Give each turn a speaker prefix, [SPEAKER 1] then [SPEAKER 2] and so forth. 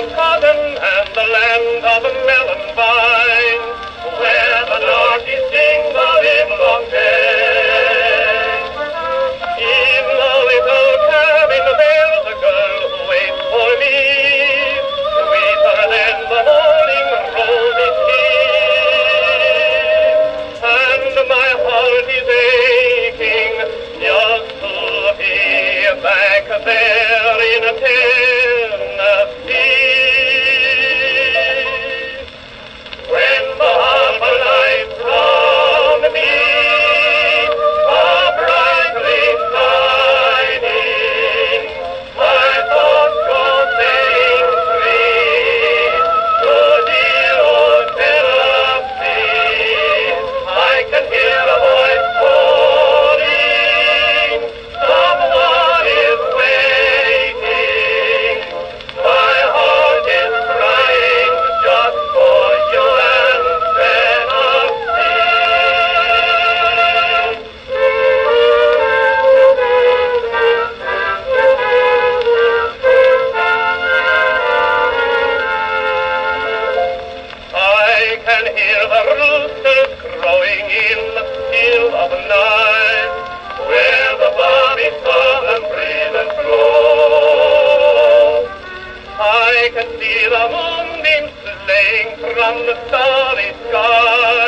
[SPEAKER 1] of cotton and the land of the melon vine, where the darkies sing the livelong day. In the little cabin there's a girl who waits for me, sweeter than the morning is she. And my heart is aching just to be back there can hear the roosters crowing in the still of night, where the balmy southern breezes blow. I can see the moonbeams slaying from the starry sky.